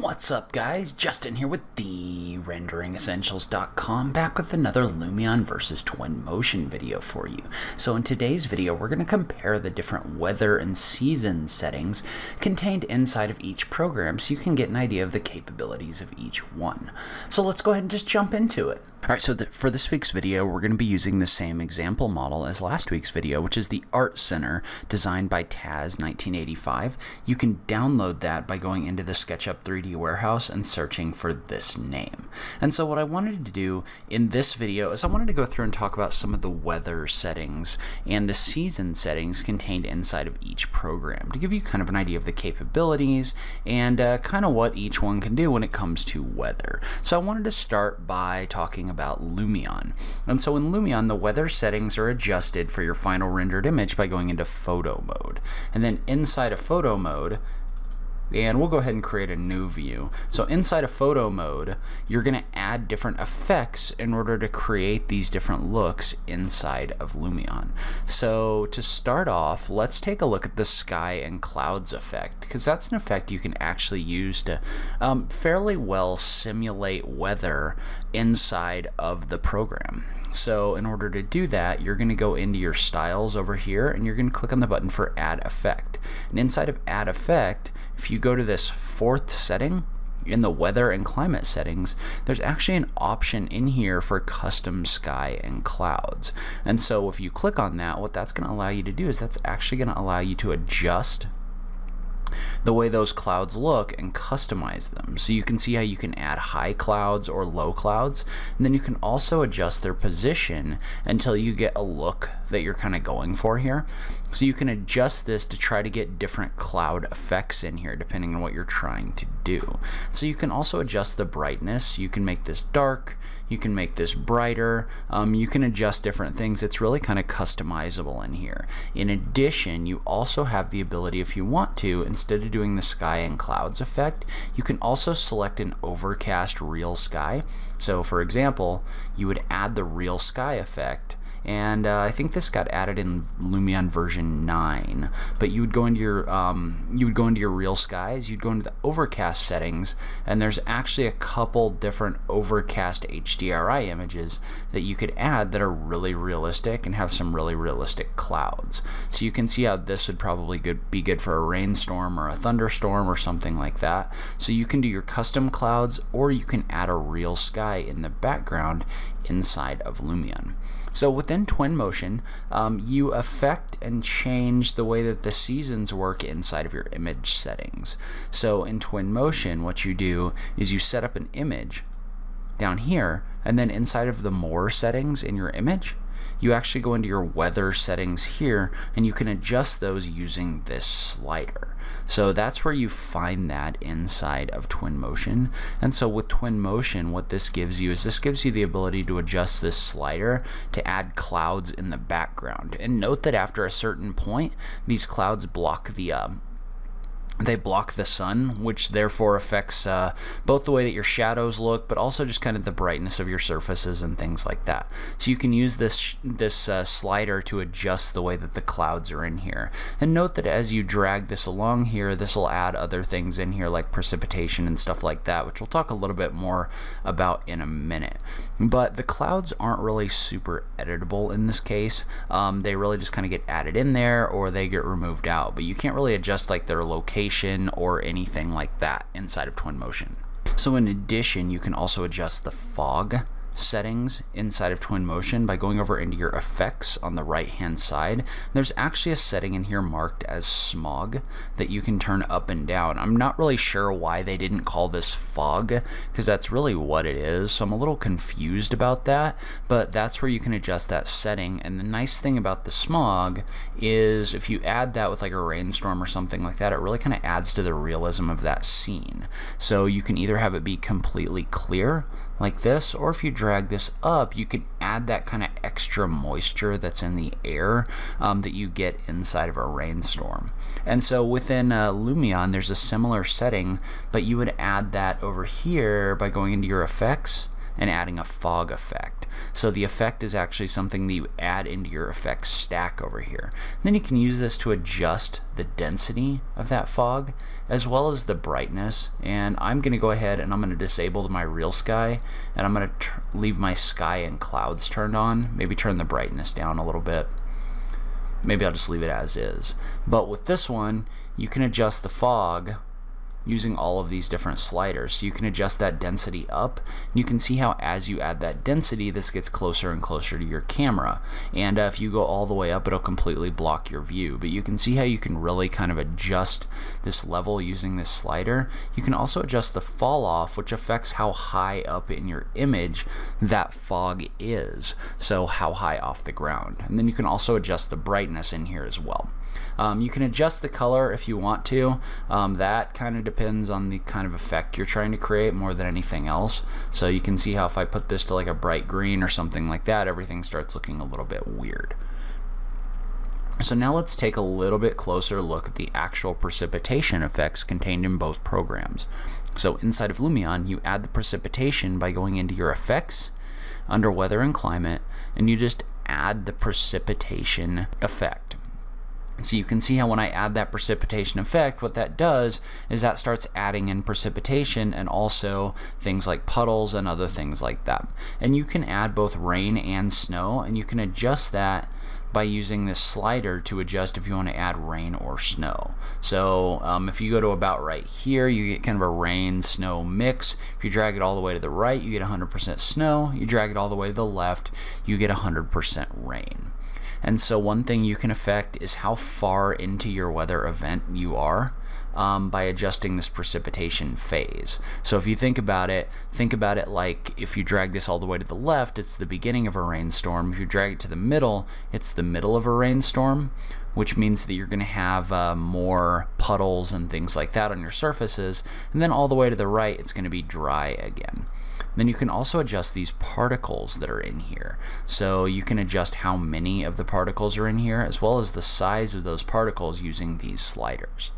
What's up guys? Justin here with the RenderingEssentials.com back with another Lumion versus Twinmotion video for you. So in today's video we're going to compare the different weather and season settings contained inside of each program so you can get an idea of the capabilities of each one. So let's go ahead and just jump into it. Alright, so the, for this week's video we're going to be using the same example model as last week's video which is the Art Center designed by Taz 1985. You can download that by going into the SketchUp 3D warehouse and searching for this name. And so what I wanted to do in this video is I wanted to go through and talk about some of the weather settings and the season settings contained inside of each program to give you kind of an idea of the capabilities and uh, kind of what each one can do when it comes to weather. So I wanted to start by talking about Lumion. And so in Lumion, the weather settings are adjusted for your final rendered image by going into photo mode. And then inside of photo mode, and we'll go ahead and create a new view. So inside of photo mode, you're going to add different effects in order to create these different looks inside of Lumion. So to start off, let's take a look at the sky and clouds effect, because that's an effect you can actually use to um, fairly well simulate weather inside of the program. So in order to do that, you're going to go into your styles over here and you're going to click on the button for add effect. And inside of add effect, if you go to this fourth setting, in the weather and climate settings, there's actually an option in here for custom sky and clouds. And so if you click on that, what that's going to allow you to do is that's actually going to allow you to adjust the way those clouds look and customize them. So you can see how you can add high clouds or low clouds, and then you can also adjust their position until you get a look that you're kind of going for here. So you can adjust this to try to get different cloud effects in here depending on what you're trying to do. So you can also adjust the brightness. You can make this dark, you can make this brighter, um, you can adjust different things. It's really kind of customizable in here. In addition, you also have the ability if you want to, instead of doing the sky and clouds effect, you can also select an overcast real sky. So for example, you would add the real sky effect and uh, I think this got added in Lumion version 9 but you would go into your um, you would go into your real skies you'd go into the overcast settings and there's actually a couple different overcast HDRI images that you could add that are really realistic and have some really realistic clouds so you can see how this would probably good, be good for a rainstorm or a thunderstorm or something like that so you can do your custom clouds or you can add a real sky in the background inside of Lumion. So within Twinmotion, um, you affect and change the way that the seasons work inside of your image settings. So in Twinmotion, what you do is you set up an image down here, and then inside of the more settings in your image, you actually go into your weather settings here and you can adjust those using this slider. So that's where you find that inside of Twinmotion. And so with Twinmotion, what this gives you is this gives you the ability to adjust this slider to add clouds in the background. And note that after a certain point, these clouds block the uh, they block the sun, which therefore affects uh, both the way that your shadows look, but also just kind of the brightness of your surfaces and things like that. So you can use this this uh, slider to adjust the way that the clouds are in here. And note that as you drag this along here, this will add other things in here like precipitation and stuff like that, which we'll talk a little bit more about in a minute. But the clouds aren't really super editable in this case. Um, they really just kind of get added in there or they get removed out, but you can't really adjust like their location or anything like that inside of Twinmotion. So in addition, you can also adjust the fog settings inside of Twinmotion by going over into your effects on the right hand side. There's actually a setting in here marked as smog that you can turn up and down. I'm not really sure why they didn't call this fog because that's really what it is. So I'm a little confused about that, but that's where you can adjust that setting. And the nice thing about the smog is if you add that with like a rainstorm or something like that, it really kind of adds to the realism of that scene. So you can either have it be completely clear like this or if you drag this up you can add that kind of extra moisture that's in the air um, that you get inside of a rainstorm. And so within uh, Lumion there's a similar setting but you would add that over here by going into your effects and adding a fog effect. So the effect is actually something that you add into your effects stack over here. then you can use this to adjust the density of that fog as well as the brightness and I'm going to go ahead and I'm going to disable my real sky and I'm going to leave my sky and clouds turned on maybe turn the brightness down a little bit maybe I'll just leave it as is but with this one you can adjust the fog using all of these different sliders. So you can adjust that density up. And you can see how as you add that density, this gets closer and closer to your camera. And uh, if you go all the way up, it'll completely block your view. But you can see how you can really kind of adjust this level using this slider. You can also adjust the fall off, which affects how high up in your image that fog is. So how high off the ground. And then you can also adjust the brightness in here as well. Um, you can adjust the color if you want to. Um, that kind of depends on the kind of effect you're trying to create more than anything else. So you can see how if I put this to like a bright green or something like that, everything starts looking a little bit weird. So now let's take a little bit closer look at the actual precipitation effects contained in both programs. So inside of Lumion, you add the precipitation by going into your effects, under weather and climate, and you just add the precipitation effect. So you can see how when I add that precipitation effect, what that does is that starts adding in precipitation and also things like puddles and other things like that. And you can add both rain and snow and you can adjust that by using this slider to adjust if you want to add rain or snow. So um, if you go to about right here, you get kind of a rain snow mix. If you drag it all the way to the right, you get 100% snow. You drag it all the way to the left, you get 100% rain. And so one thing you can affect is how far into your weather event you are. Um, by adjusting this precipitation phase. So if you think about it, think about it like if you drag this all the way to the left, it's the beginning of a rainstorm. If you drag it to the middle, it's the middle of a rainstorm, which means that you're going to have uh, more puddles and things like that on your surfaces. And then all the way to the right, it's going to be dry again. Then you can also adjust these particles that are in here. So you can adjust how many of the particles are in here as well as the size of those particles using these sliders.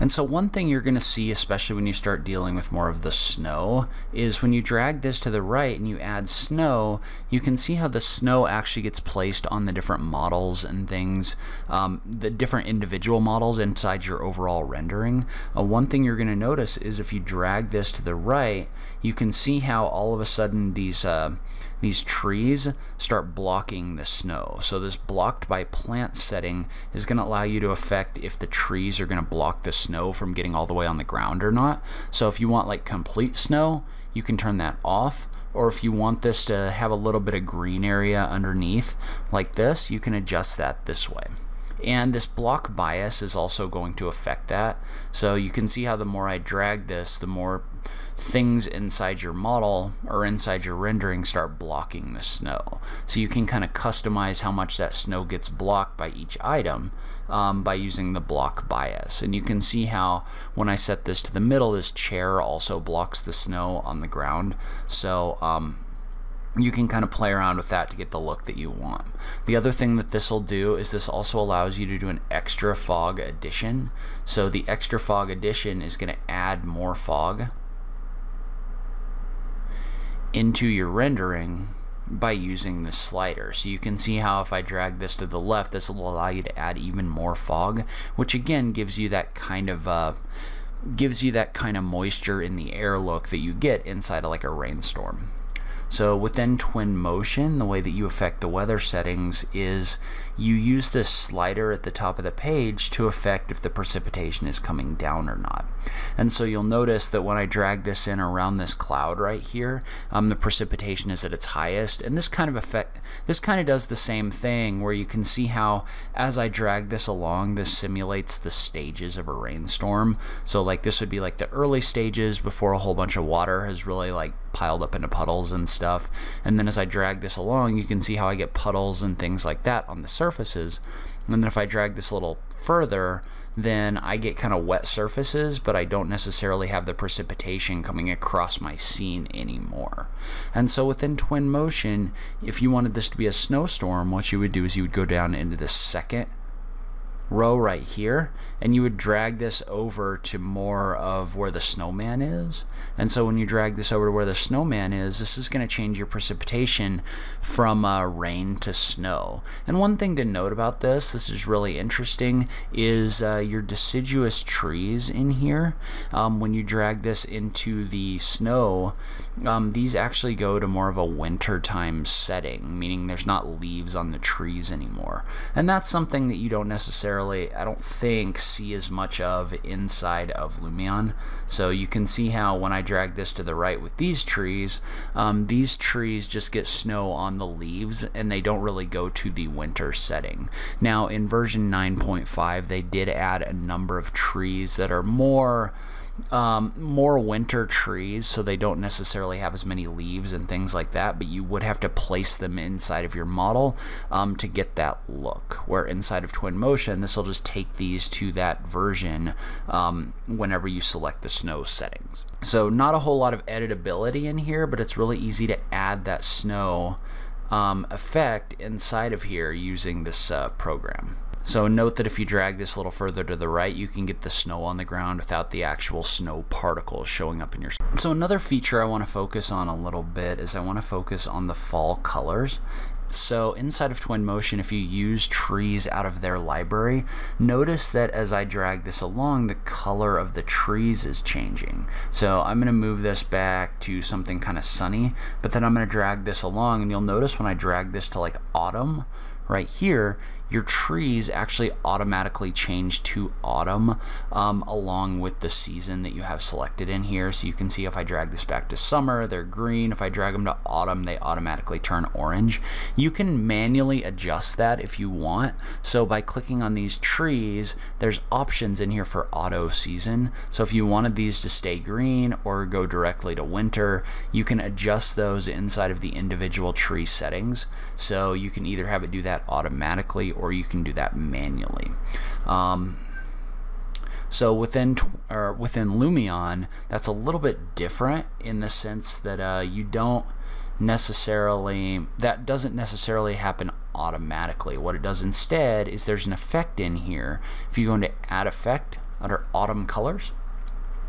And so one thing you're going to see, especially when you start dealing with more of the snow, is when you drag this to the right and you add snow, you can see how the snow actually gets placed on the different models and things, um, the different individual models inside your overall rendering. Uh, one thing you're going to notice is if you drag this to the right, you can see how all of a sudden these uh, these trees start blocking the snow. So this blocked by plant setting is going to allow you to affect if the trees are going to block the snow from getting all the way on the ground or not. So if you want like complete snow, you can turn that off. Or if you want this to have a little bit of green area underneath like this, you can adjust that this way. And this block bias is also going to affect that. So you can see how the more I drag this, the more things inside your model or inside your rendering start blocking the snow. So you can kind of customize how much that snow gets blocked by each item um, by using the block bias. And you can see how when I set this to the middle, this chair also blocks the snow on the ground. So um, you can kind of play around with that to get the look that you want. The other thing that this will do is this also allows you to do an extra fog addition. So the extra fog addition is going to add more fog into your rendering by using this slider. So you can see how if I drag this to the left, this will allow you to add even more fog, which again gives you that kind of uh, gives you that kind of moisture in the air look that you get inside of like a rainstorm. So within Twinmotion, the way that you affect the weather settings is you use this slider at the top of the page to affect if the precipitation is coming down or not. And so you'll notice that when I drag this in around this cloud right here, um, the precipitation is at its highest. And this kind of effect, this kind of does the same thing where you can see how as I drag this along, this simulates the stages of a rainstorm. So like this would be like the early stages before a whole bunch of water has really like piled up into puddles and stuff. And then as I drag this along, you can see how I get puddles and things like that on the surfaces. And then if I drag this a little further, then I get kind of wet surfaces, but I don't necessarily have the precipitation coming across my scene anymore. And so within Twinmotion, if you wanted this to be a snowstorm, what you would do is you would go down into the second row right here and you would drag this over to more of where the snowman is. And so when you drag this over to where the snowman is this is going to change your precipitation from uh, rain to snow. And one thing to note about this this is really interesting is uh, your deciduous trees in here um, when you drag this into the snow um, these actually go to more of a winter time setting meaning there's not leaves on the trees anymore. And that's something that you don't necessarily necessarily, I don't think, see as much of inside of Lumion. So you can see how when I drag this to the right with these trees, um, these trees just get snow on the leaves and they don't really go to the winter setting. Now in version 9.5, they did add a number of trees that are more um, more winter trees, so they don't necessarily have as many leaves and things like that, but you would have to place them inside of your model um, to get that look. Where inside of Twinmotion, this will just take these to that version um, whenever you select the snow settings. So not a whole lot of editability in here, but it's really easy to add that snow um, effect inside of here using this uh, program. So note that if you drag this a little further to the right, you can get the snow on the ground without the actual snow particles showing up in your... So another feature I want to focus on a little bit is I want to focus on the fall colors. So inside of Twinmotion, if you use trees out of their library, notice that as I drag this along, the color of the trees is changing. So I'm going to move this back to something kind of sunny, but then I'm going to drag this along, and you'll notice when I drag this to like autumn, right here, your trees actually automatically change to autumn um, along with the season that you have selected in here. So you can see if I drag this back to summer, they're green. If I drag them to autumn, they automatically turn orange. You can manually adjust that if you want. So by clicking on these trees, there's options in here for auto season. So if you wanted these to stay green or go directly to winter, you can adjust those inside of the individual tree settings. So you can either have it do that automatically or you can do that manually. Um, so within or within Lumion, that's a little bit different in the sense that uh, you don't necessarily that doesn't necessarily happen automatically. What it does instead is there's an effect in here. If you go into Add Effect under Autumn Colors,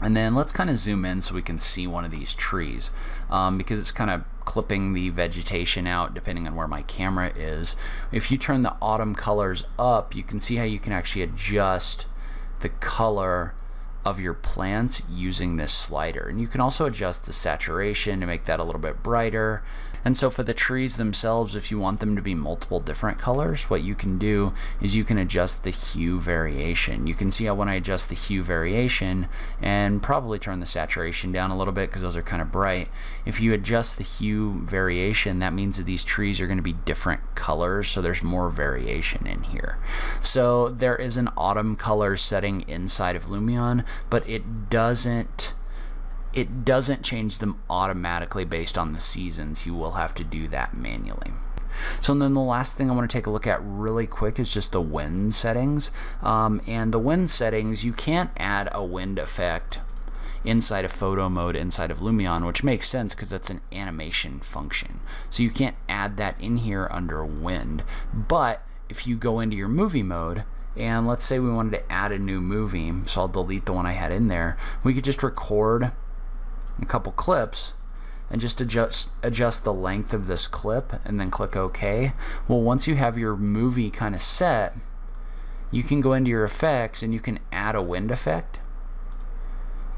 and then let's kind of zoom in so we can see one of these trees um, because it's kind of clipping the vegetation out depending on where my camera is. If you turn the autumn colors up, you can see how you can actually adjust the color of your plants using this slider. And you can also adjust the saturation to make that a little bit brighter. And so for the trees themselves, if you want them to be multiple different colors, what you can do is you can adjust the hue variation. You can see how when I adjust the hue variation and probably turn the saturation down a little bit because those are kind of bright. If you adjust the hue variation, that means that these trees are going to be different colors, so there's more variation in here. So there is an autumn color setting inside of Lumion, but it doesn't it doesn't change them automatically based on the seasons. You will have to do that manually. So then the last thing I want to take a look at really quick is just the wind settings. Um, and the wind settings, you can't add a wind effect inside of photo mode inside of Lumion, which makes sense because that's an animation function. So you can't add that in here under wind. But if you go into your movie mode, and let's say we wanted to add a new movie, so I'll delete the one I had in there, we could just record a couple clips and just adjust adjust the length of this clip and then click OK. Well, once you have your movie kind of set, you can go into your effects and you can add a wind effect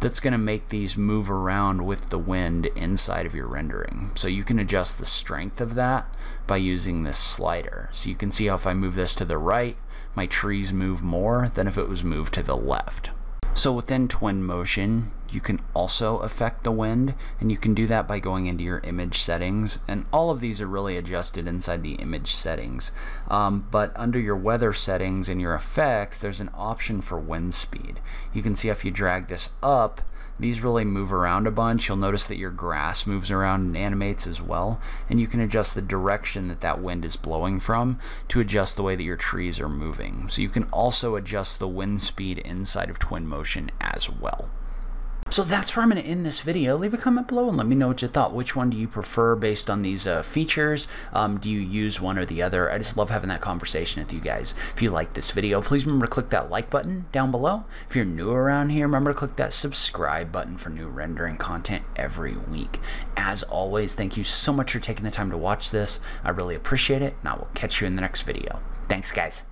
that's going to make these move around with the wind inside of your rendering. So you can adjust the strength of that by using this slider. So you can see how if I move this to the right, my trees move more than if it was moved to the left. So within Twinmotion, you can also affect the wind, and you can do that by going into your image settings. And all of these are really adjusted inside the image settings. Um, but under your weather settings and your effects, there's an option for wind speed. You can see if you drag this up, these really move around a bunch. You'll notice that your grass moves around and animates as well. And you can adjust the direction that that wind is blowing from to adjust the way that your trees are moving. So you can also adjust the wind speed inside of Twinmotion as well. So that's where I'm going to end this video. Leave a comment below and let me know what you thought. Which one do you prefer based on these uh, features? Um, do you use one or the other? I just love having that conversation with you guys. If you like this video, please remember to click that like button down below. If you're new around here, remember to click that subscribe button for new rendering content every week. As always, thank you so much for taking the time to watch this. I really appreciate it, and I will catch you in the next video. Thanks, guys.